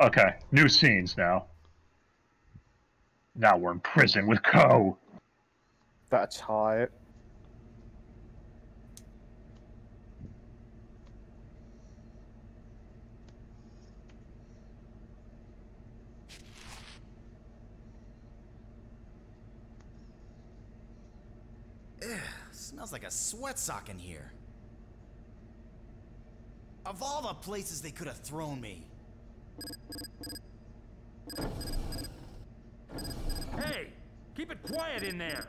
Okay, new scenes now. Now we're in prison with Kou. That's hot. Smells like a sweat sock in here. Of all the places they could have thrown me. Hey, keep it quiet in there.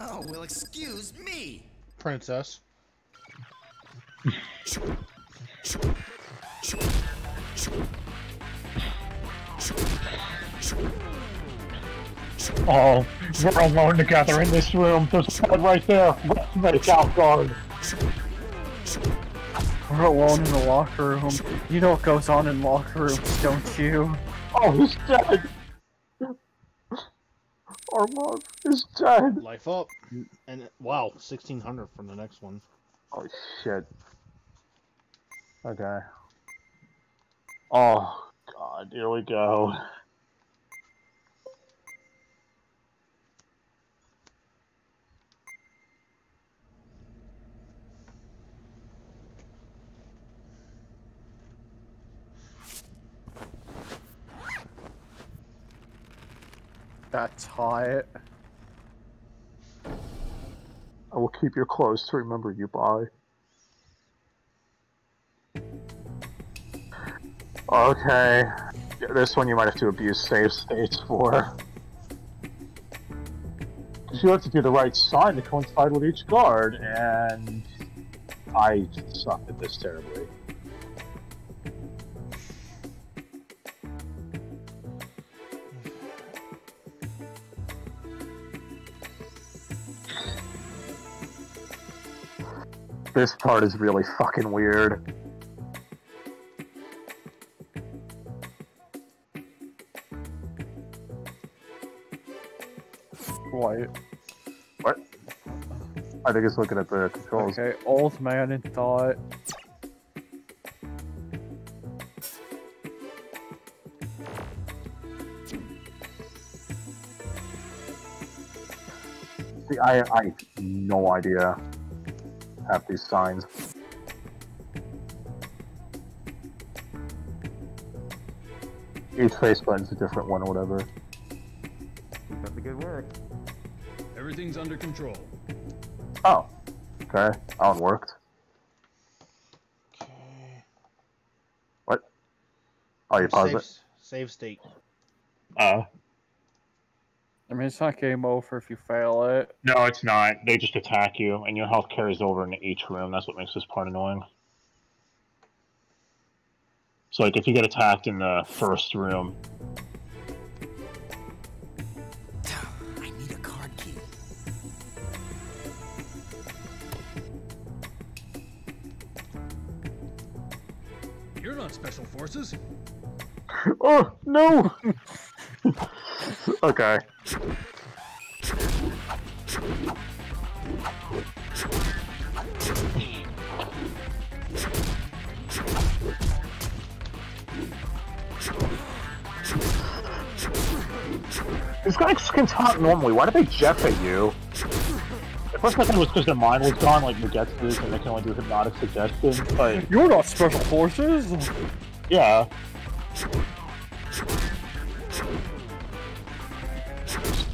Oh, well, excuse me. Princess. Oh, we're alone together in this room. There's one right there. Let's Make out guard. We're alone in the locker room. You know what goes on in locker rooms, don't you? Oh, he's dead. Our love is dead. Life up. And wow, 1600 from the next one. Oh shit. Okay. Oh god, here we go. That's hot. I will keep your clothes to remember you by. Okay. Yeah, This one you might have to abuse save states for. 'Cause you have to do the right sign to coincide with each guard, and I suck at this terribly. This part is really fucking weird. White. What? I think it's looking at the controls. Okay, old man in thought. See, I, I have no idea half these signs. Each face button's a different one or whatever. Keep up the good work. Everything's under control. Oh, okay. That one worked. Okay. What? Oh, you paused Save, it? save state. Uh, I mean, it's not game over if you fail it. no, it's not. They just attack you, and your health carries over into each room. That's what makes this part annoying. So, like, if you get attacked in the first room, I need a card key. You're not special forces. Oh no! okay. These guys can talk normally. Why do they jet at you? At first I was because their mind was gone, like Mugetsu's, and they can only do hypnotic suggestions, but You're not special forces! yeah.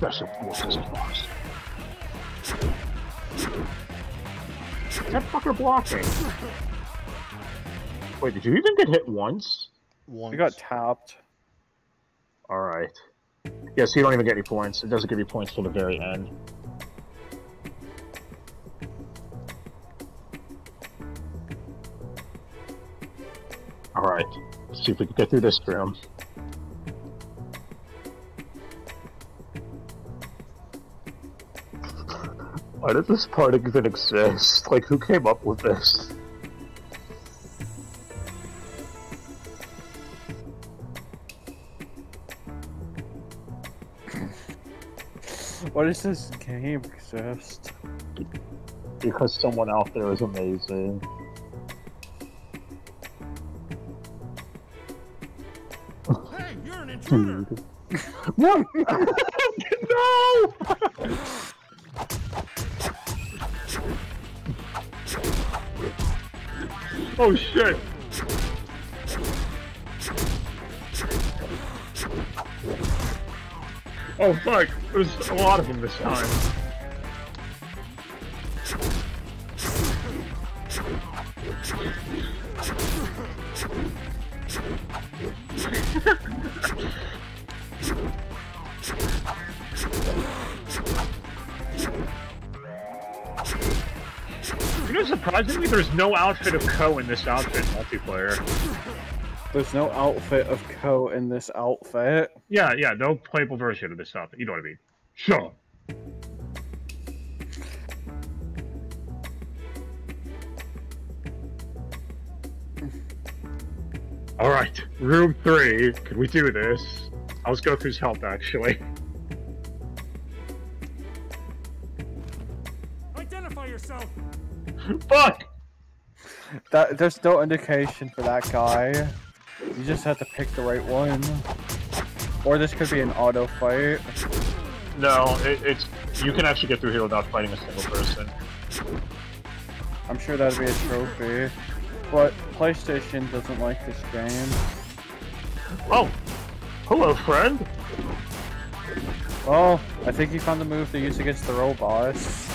Special forces boss. That fucker blocking. Wait, did you even get hit once? Once. You got tapped. Alright. Yeah, so you don't even get any points. It doesn't give you points till the very end. Alright. Let's see if we can get through this room. Why did this part even exist? Like, who came up with this? Why does this game exist? Because someone out there is amazing. Hey, you're an intruder! No! Oh shit! Oh fuck! There's a lot of them this time. You know, surprisingly, there's no outfit of Kou in this outfit multiplayer. There's no outfit of Kou in this outfit. Yeah, yeah, no playable version of this outfit. You know what I mean? Sure. All right, room three. Can we do this? I was Goku's help, actually. Identify yourself! Fuck! That there's no indication for that guy. You just have to pick the right one. Or this could be an auto fight. No, it, it's you can actually get through here without fighting a single person. I'm sure that'd be a trophy. But PlayStation doesn't like this game. Oh, hello, friend. Oh, I think he found the move they use against the robots.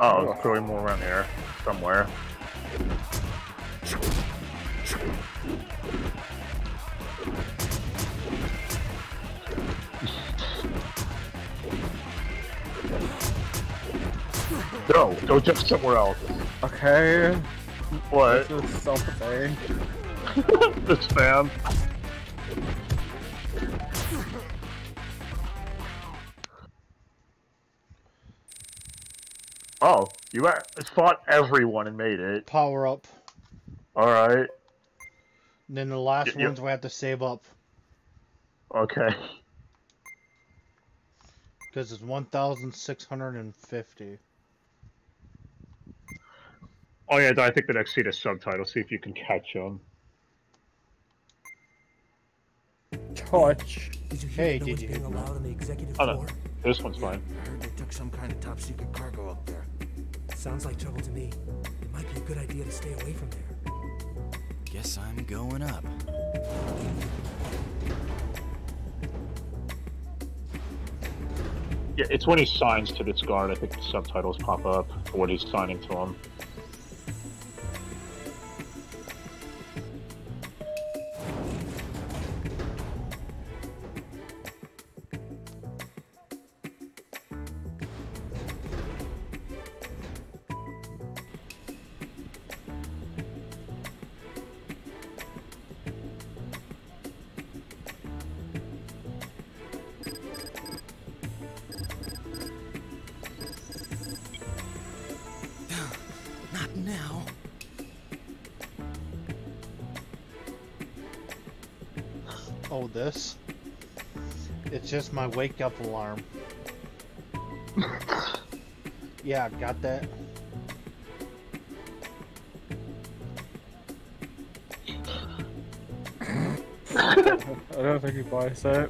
Oh, there's probably more around here somewhere. Go, go jump somewhere else. Okay, What? this is something. this man. Oh, you a- fought everyone and made it. Power up. Alright, And then the last Y- y- ones we have to save up. okay. Because it's 1,650. Oh yeah, I think the next scene is subtitles, see if you can catch them. Touch. Did you Hey, hear no did you being hit allowed on the executive Oh no, this one's fine. I heard they took some kind of top secret cargo up there. Sounds like trouble to me. It might be a good idea to stay away from there. Guess I'm going up. Yeah, it's when he signs to this guard, I think the subtitles pop up for what he's signing to him. This? It's just my wake up alarm. yeah, got that. I don't think he buys that.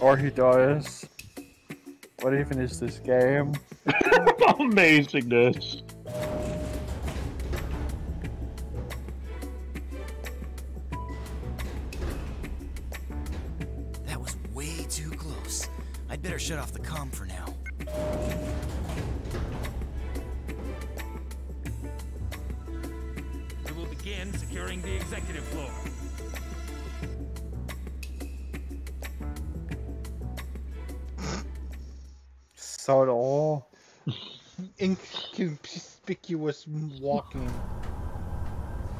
Or he does. What even is this game? Amazingness. I'd better shut off the comm for now. We will begin securing the executive floor. Subtle. Inconspicuous walking.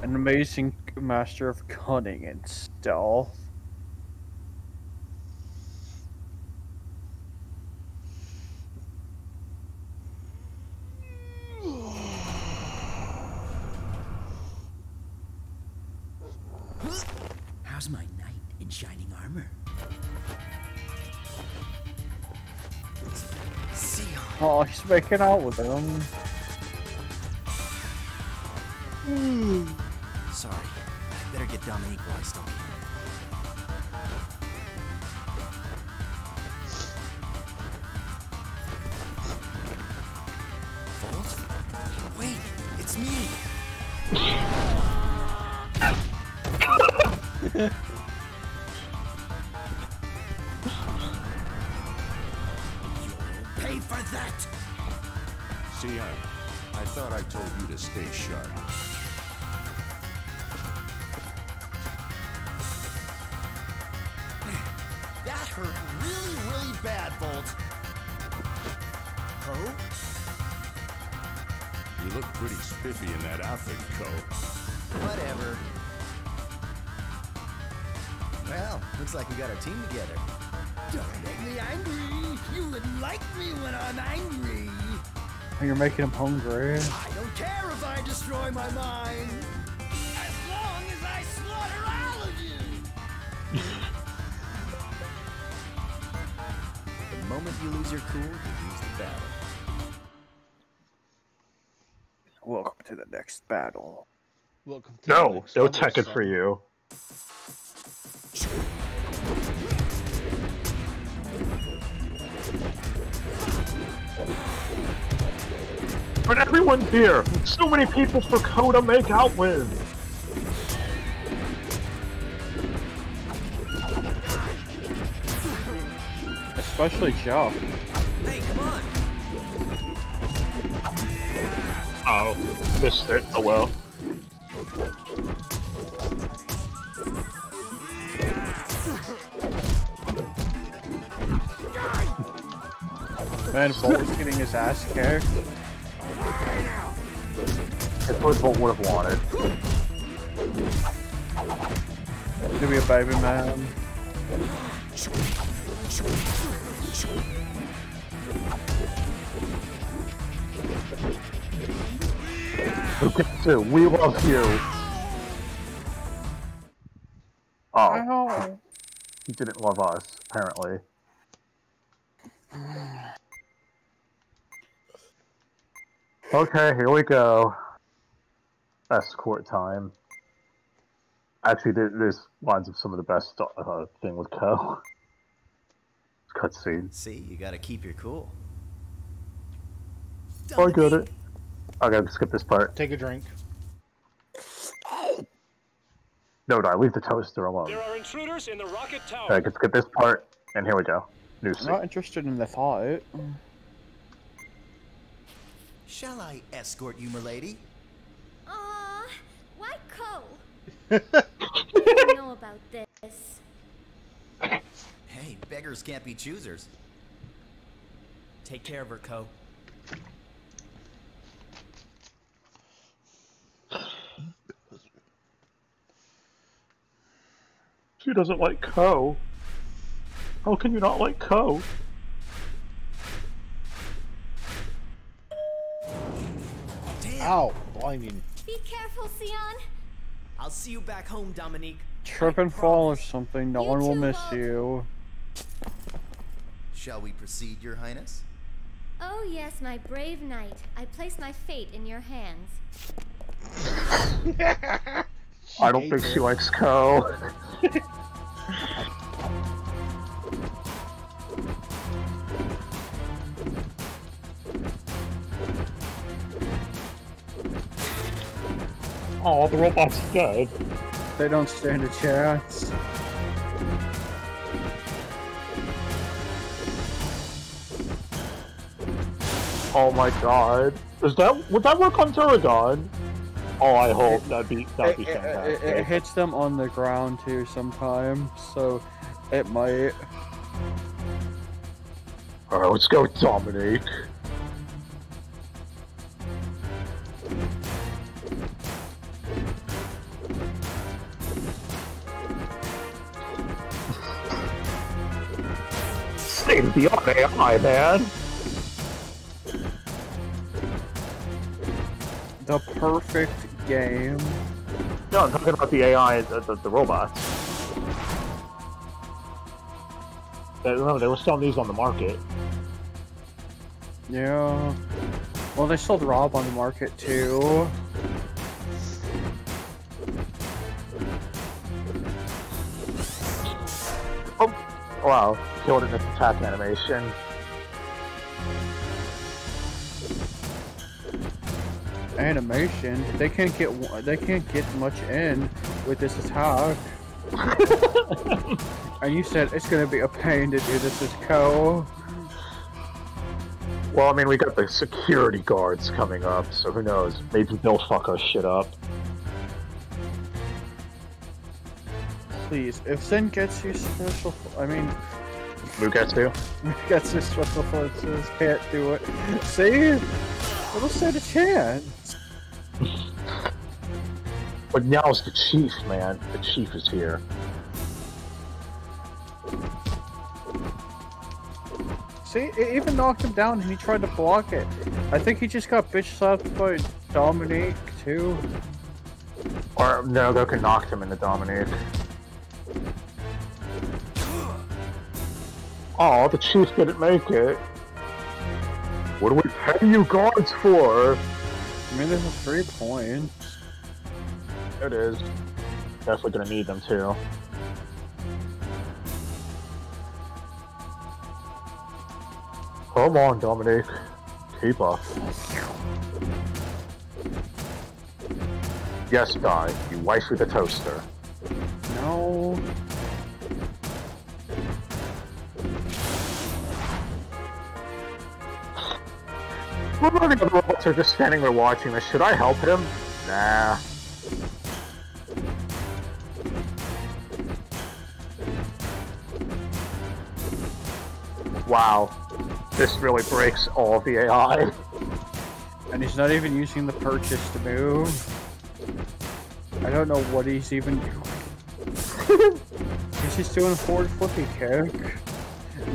An amazing master of cunning and stealth. Making out with him. Sorry. I better get Dominique while I still can. Wait, it's me! Looks like we got our team together. Don't make me angry. You wouldn't like me when I'm angry. You're making him hungry. I don't care if I destroy my mind. As long as I slaughter all of you. the moment you lose your cool, you lose the battle. Welcome to the next battle. Welcome to the No, next no level, Tekken son. for you. But everyone's here! So many people for Kou to make out with! Especially Jeff. Hey, come on. Oh, missed it. Oh well. Man, Volt was getting his ass kicked. That's what Volt would have wanted. To be a baby man. Okay, so we love you. Oh, he didn't love us, apparently. Okay, here we go. Escort time. Actually, th- this lines up some of the best uh, thing with Kou. Cutscene. See, you gotta keep your cool. Oh, I got it. I gotta skip this part. Take a drink. No, no, leave the toaster alone. There are intruders in the rocket tower. I can skip this part, and here we go. New I'm not interested in the thought. Shall I escort you, milady? Aw, why Kou? I know about this. Hey, beggars can't be choosers. Take care of her, Kou. She doesn't like Kou? How can you not like Kou? Ow, blinding. Be careful, Sion. I'll see you back home, Dominique. Trip and fall or something, no You one will too, miss Volt. you. Shall we proceed, Your Highness? Oh yes, my brave knight. I place my fate in your hands. I don't think she likes Kou. oh, the robot's dead. They don't stand a chance. Oh my god. Is that would that work on Dauragon? Oh, I hope that'd be that'd It, be it- it- it hits them on the ground too sometimes, so it might. All right, let's go, Dominique. The AI, man. The perfect game. No, I'm talking about the AI, the, the, the robots. Remember, they were selling these on the market. Yeah. Well, they sold Rob on the market too. Wow. Killed in this attack animation. Animation. They can't get they can't get much in with this attack. and you said it's gonna be a pain to do this as Kou. Well, I mean, we got the security guards coming up, so who knows? Maybe they'll fuck our shit up. Please, if Zen gets you special, I mean, gets you special forces, can't do it. See, it'll stand a chance. But now now's the chief, man. The chief is here. See, it even knocked him down and he tried to block it. I think he just got bitch slapped by Dominique too. Or, no, Goku knocked him into Dominique. Oh, the Chiefs didn't make it. What do we pay you guards for? I mean, this is three points. It is. Definitely gonna need them too. Come on, Dominique. Keep up. Yes, Guy. You wife with the toaster. No. About the robots are just standing there watching this? Should I help him? Nah. Wow. This really breaks all the AI. And he's not even using the purchase to move. I don't know what he's even doing. he's just doing a forward flippy kick.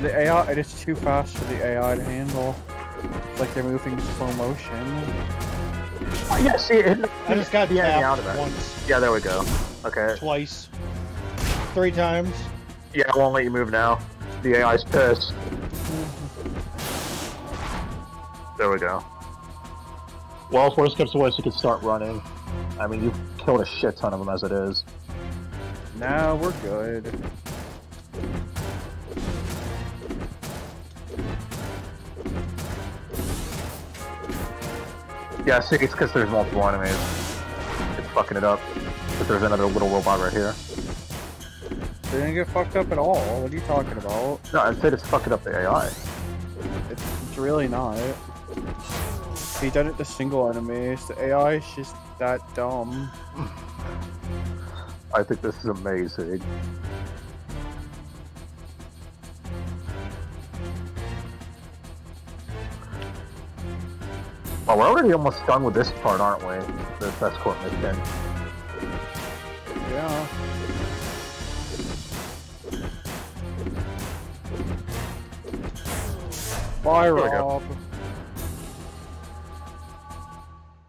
The AI, it is too fast for the AI to handle. It's like they're moving in slow motion. Yeah, see, it, I just got the enemy out of it. once, Yeah, there we go. Okay. twice, three times. Yeah, I won't let you move now. The AI's pissed. There we go. Well, if worst comes to worst, you could start running. I mean, you've killed a shit ton of them as it is. Now we're good. Yeah, see, it's because there's multiple enemies. It's fucking it up. But there's another little robot right here. They didn't get fucked up at all. What are you talking about? No, I'd say it's fucking up the AI. It's, it's really not. He done it to single enemies. The AI is just that dumb. I think this is amazing. Oh, we're already almost done with this part, aren't we? The escort mission. Yeah. Bye, There. Rob.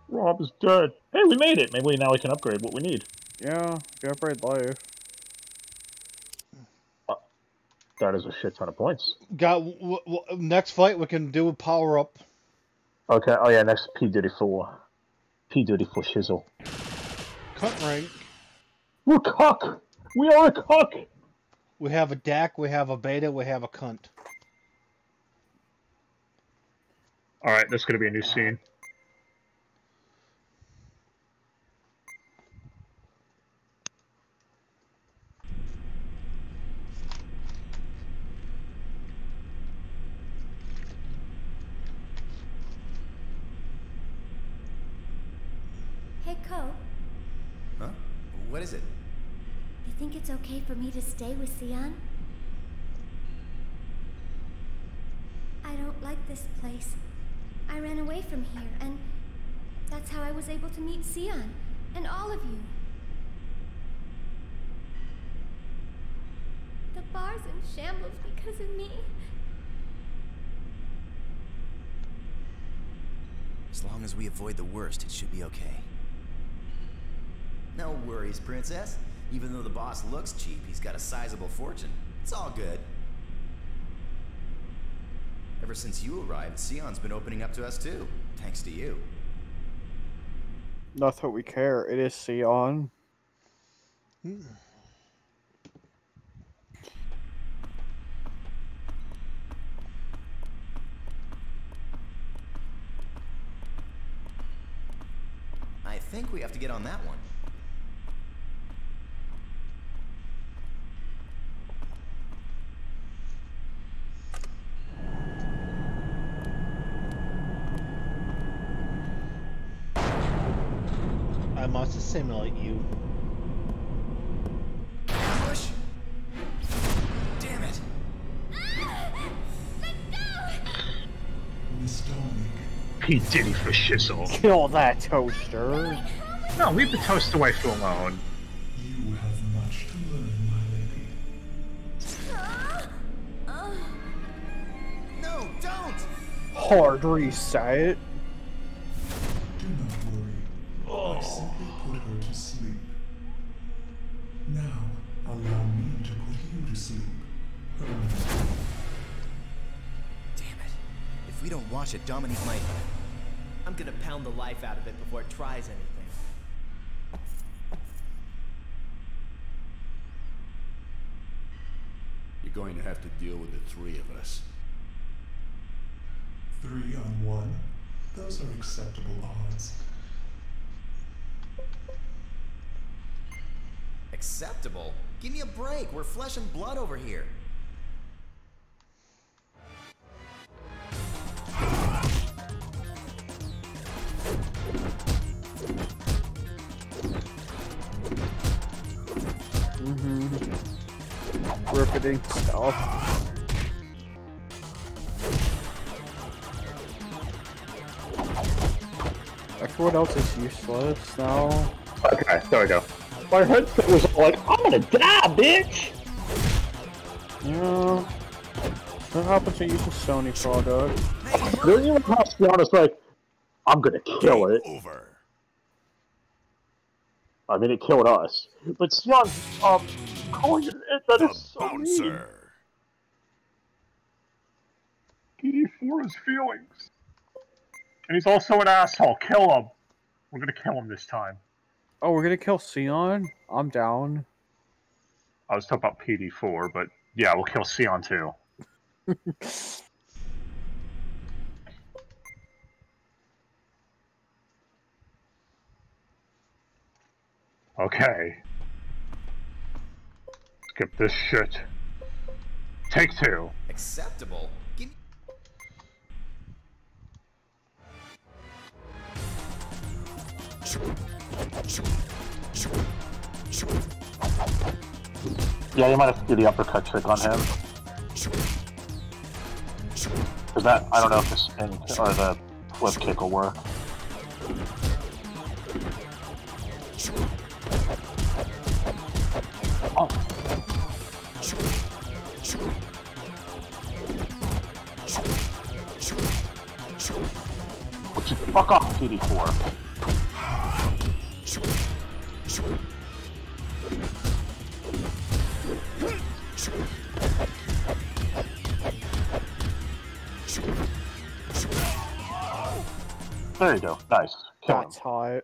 Rob is dead. Hey, we made it! Maybe now we can upgrade what we need. Yeah, the upgrade life. Uh, that is a shit ton of points. Got w- w- next fight we can do a power up. Okay, oh yeah, next P Diddy 4. P Diddy for Shizzle. Cut rank. We're cock! We are a cock! We have a DAC, we have a beta, we have a cunt. Alright, this is gonna be a new scene. Hey, Ko, Huh? What is it? you think it's okay for me to stay with Sion? I don't like this place. I ran away from here, and that's how I was able to meet Sion and all of you. The bar's in shambles because of me. As long as we avoid the worst, it should be okay. No worries, Princess. Even though the boss looks cheap, he's got a sizable fortune. It's all good. Ever since you arrived, Sion's been opening up to us too. Thanks to you. Not that we care. It is Sion. I think we have to get on that one. I must assimilate you. Ambush? Damn it! Miss Dominique, P. Diddy for shizzle. Kill that toaster. No, leave the toaster wife alone. you have much to learn, my lady. No, don't! Hard reset. I simply put her to sleep. Now, allow me to put you to sleep. Permanently. Damn it. If we don't watch it, Dominique might. I'm gonna pound the life out of it before it tries anything. You're going to have to deal with the three of us. Three on one. Those are acceptable odds. Acceptable? Give me a break. We're flesh and blood over here. Mm-hmm. Riveting stuff. Everyone else is useless now. Okay, there we go. My headset was all like, I'm gonna die, bitch! Yeah. What happens when you use a Sony product? Then you have to be honest, like, I'm gonna kill it. Over. I mean, it killed us. But Sion, um, calling it, it that The is so mean. bouncer. PD4 his feelings. And he's also an asshole. Kill him. We're gonna kill him this time. Oh, we're gonna kill Sion? I'm down. I was talking about PD4, but yeah, we'll kill Sion too. Okay. Skip this shit. Take two. Acceptable? Yeah, you might have to do the uppercut trick on him. Cause that, I don't know if the spin or the flip kick will work. Oh. Would you fuck off, PD4? There you go. Nice. Kill him. That's hot.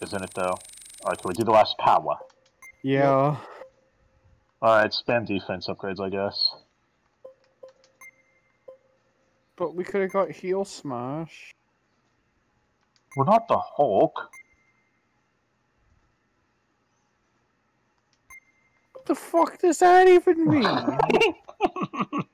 Isn't it though? Alright, can we do the last power? Yeah. Alright, spam defense upgrades, I guess. But we could have got heel smash. We're not the Hulk. What the fuck does that even mean?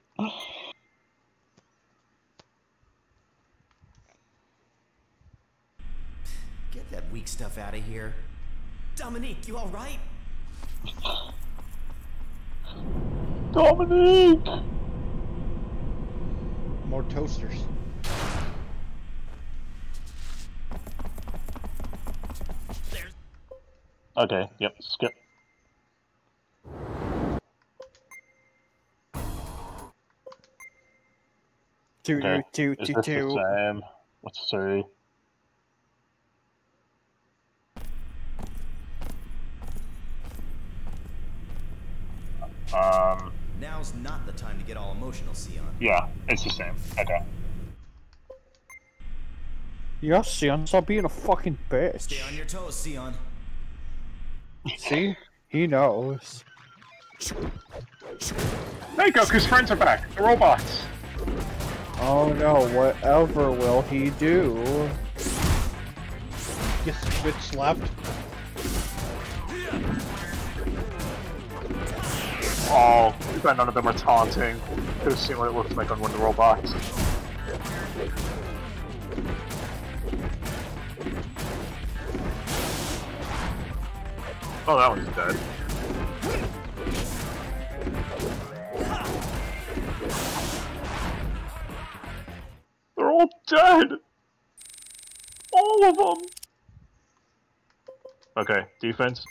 Get that weak stuff out of here. Dominique, you alright? Dominique! More toasters. Okay, yep, skip. Two, Okay. two, Is two, this two. the same? Let's see. Um, Now's not the time to get all emotional, Sion. Yeah, it's the same. Okay. Yes, Sion, stop being a fucking bitch. Stay on your toes, Sion. See? He knows. Hey, Goku's friends are back. The robots. Oh no, whatever will he do? Just switch left. Oh, bad none of them are taunting. Could have seen what it looks like on one of the robots. Oh, that one's dead. They're all dead! All of them! Okay, defense.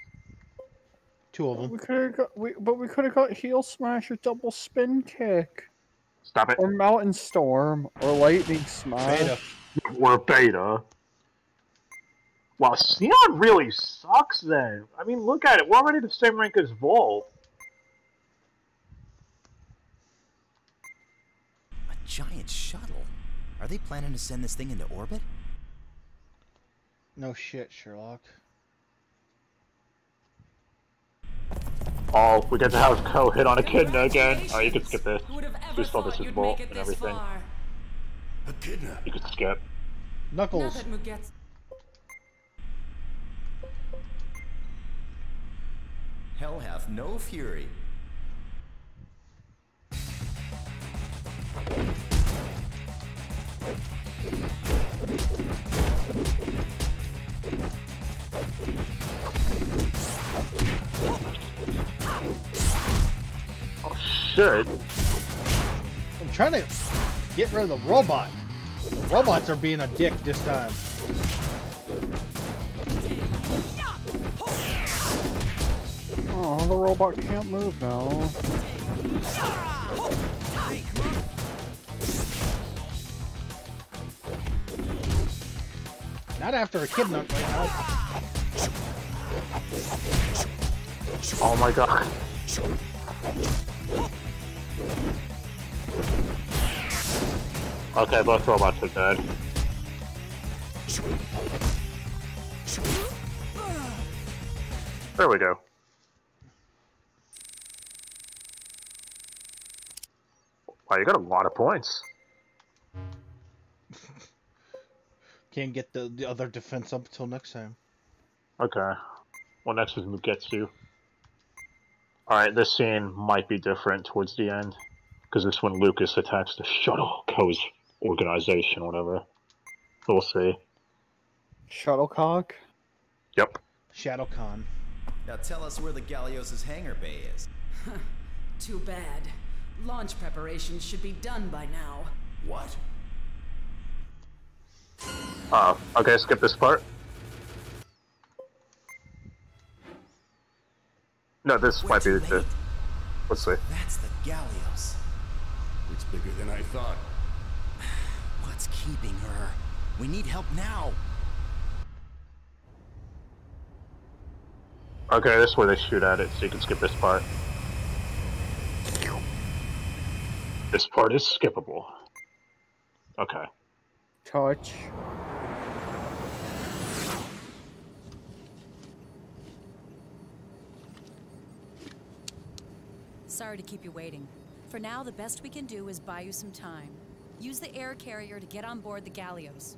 Two of them. We could have got, we, but we could have got heel smash or double spin kick, Stop it. or mountain storm, or lightning smash. Beta. We're beta. Wow, Sion really sucks then. I mean, look at it. We're already the same rank as Volt. A giant shuttle? Are they planning to send this thing into orbit? No shit, Sherlock. Oh, we get to have Kou hit on a Echidna again. Alright, you can skip this. We saw this as Volt and everything. Echidna. You can skip. Knuckles. Hell hath no fury. Oh, shit. I'm trying to get rid of the robot. The robots are being a dick this time. Oh, the robot can't move now. Not after a kid nut right now. Oh my god. Okay, both robots are dead. There we go. Wow, you got a lot of points. Can't get the, the other defense up until next time. Okay. Well, next is Mugetsu. Alright, this scene might be different towards the end. Because it's when Lucas attacks the shuttle, Kou's organization, whatever. We'll see. Shuttlecock? Yep. Shadow Khan. Now tell us where the Galios' hangar bay is. Too bad. Launch preparations should be done by now. What? Uh, okay, skip this part. No, this might be the. Let's see. That's the Galios. It's bigger than I thought. What's keeping her? We need help now. Okay, this is where they shoot at it, so you can skip this part. This part is skippable. Okay. Touch. Sorry to keep you waiting. For now, the best we can do is buy you some time. Use the air carrier to get on board the Gallios.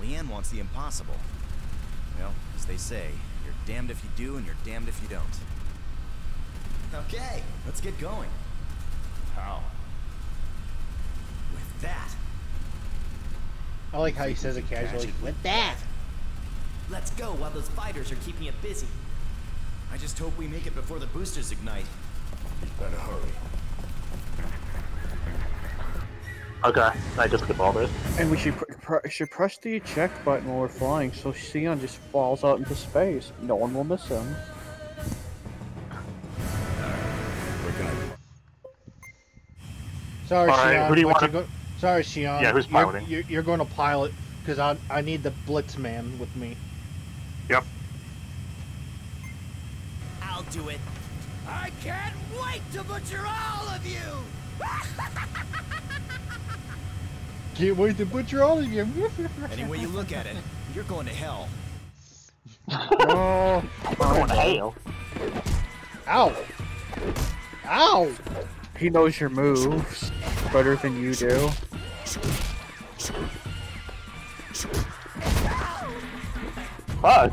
Leanne wants the impossible. Well, as they say, damned if you do and you're damned if you don't. Okay, let's get going. How? With that. I like how he says it casually. With that. Let's go while those fighters are keeping it busy. I just hope we make it before the boosters ignite. You Better hurry. Okay, I just skip all this. And we should I should press the check button while we're flying, so Sion just falls out into space. No one will miss him. Sorry, Sion. Who do you want? Go- Sorry, Sion. Yeah, who's piloting? You're, you're going to pilot because I I need the Blitz man with me. Yep. I'll do it. I can't wait to butcher all of you. Can't wait to butcher all of you. Any way you look at it, you're going to hell. Oh. No. Going to hell. Ow! Ow! He knows your moves better than you do. Fuck.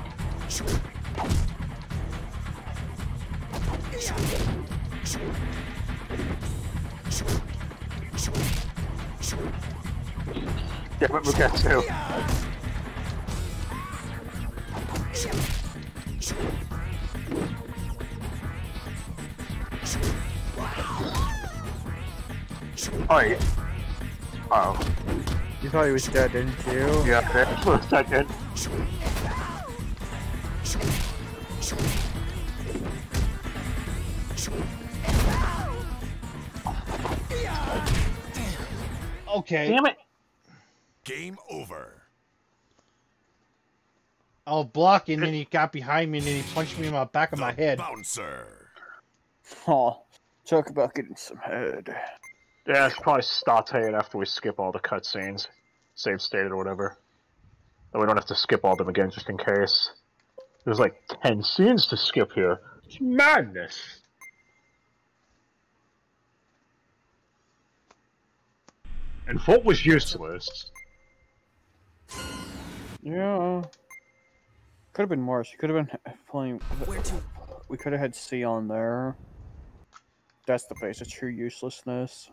Yeah, but Mugetsu. Oh, yeah. Oh. You thought he was dead, didn't you? Yeah, there for a second. Okay. Damn it. Game over. I was blocking, and then he got behind me, and then he punched me in the back of my head. Bouncer. Oh, talk about getting some head. Yeah, it's probably start it after we skip all the cutscenes. Save state or whatever. And we don't have to skip all them again just in case. There's like 10 scenes to skip here. It's madness! And Volt was useless. Yeah. Could have been worse. You could have been playing. We could have had C on there. That's the face of true uselessness.